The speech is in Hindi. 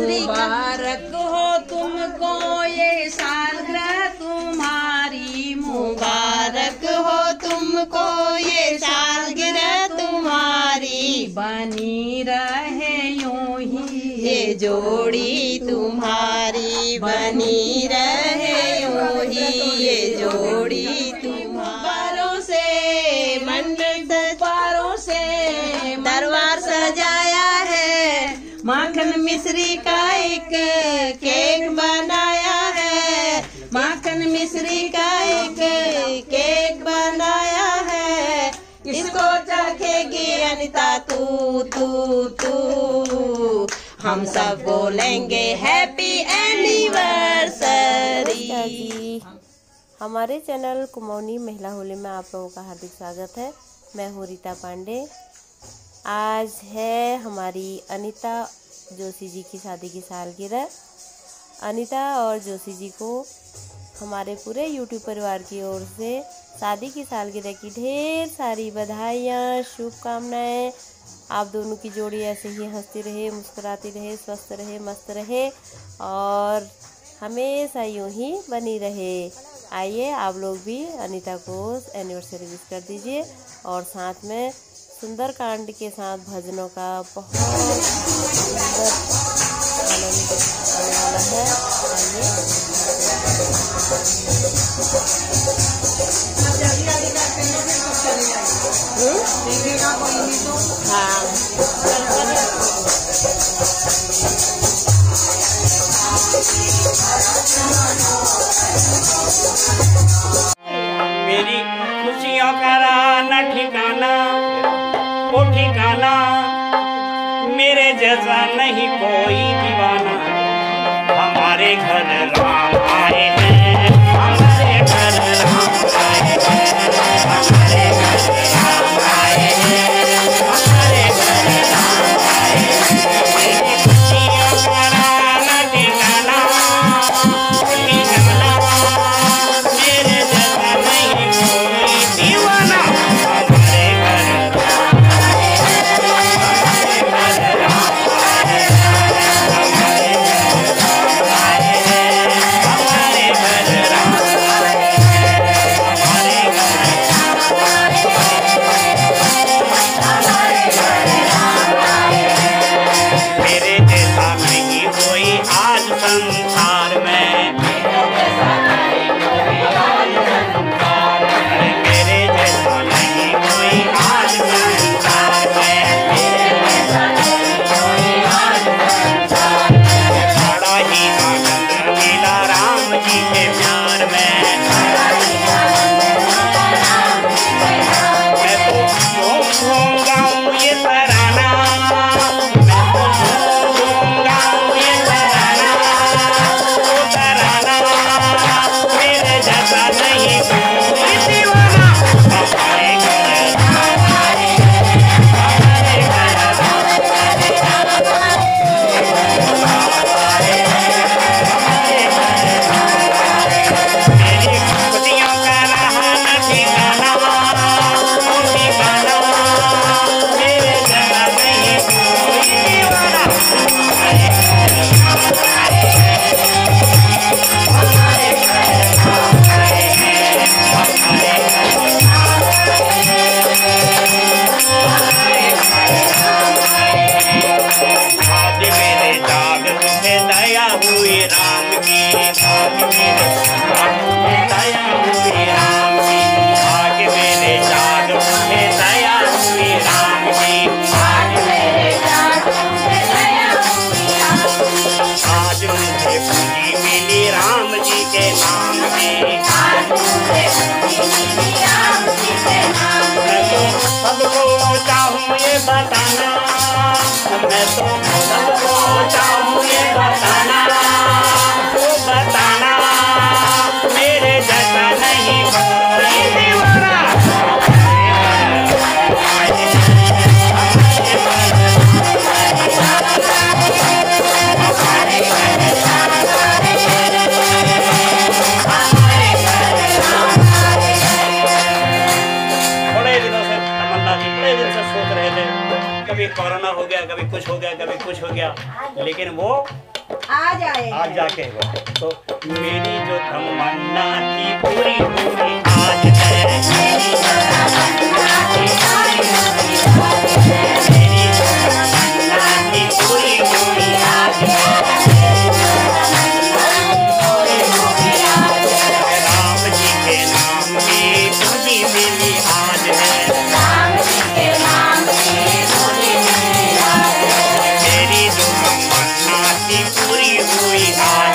मुबारक हो तुमको ये सालग्रह तुम्हारी मुबारक हो तुमको ये सालगिरह तुम्हारी बनी रहे यूँ ही। ये जोड़ी तुम्हारी बनी रहे माखन मिश्री का एक केक बनाया है। माखन मिश्री का एक केक बनाया है। इसको चखेगी अनिता, तू तू तू। हम सब बोलेंगे हैप्पी एनिवर्सरी हमारे चैनल कुमौनी महिला होली में आप लोगों का हार्दिक स्वागत है। मैं हूँ रीता पांडे। आज है हमारी अनीता जोशी जी की शादी की सालगिरह। अनीता और जोशी जी को हमारे पूरे यूट्यूब परिवार की ओर से शादी की सालगिरह की ढेर सारी बधाइयाँ, शुभकामनाएँ। आप दोनों की जोड़ी ऐसे ही हंसती रहे, मुस्कुराती रहे, स्वस्थ रहे, मस्त रहे और हमेशा यूँ ही बनी रहे। आइए आप लोग भी अनीता को एनिवर्सरी विश कर दीजिए और साथ में सुंदर कांड के साथ भजनों का बहुत सुंदर आनंद आने वाला है। आइए। वो मेरे जैसा नहीं कोई दीवाना। हमारे घर राम। सबको चाहूँ ये बताना कोरोना हो गया कभी कुछ हो गया कभी कुछ हो गया। लेकिन वो आ जाए आज जाके वो। तो मेरी जो तमन्ना Hallelujah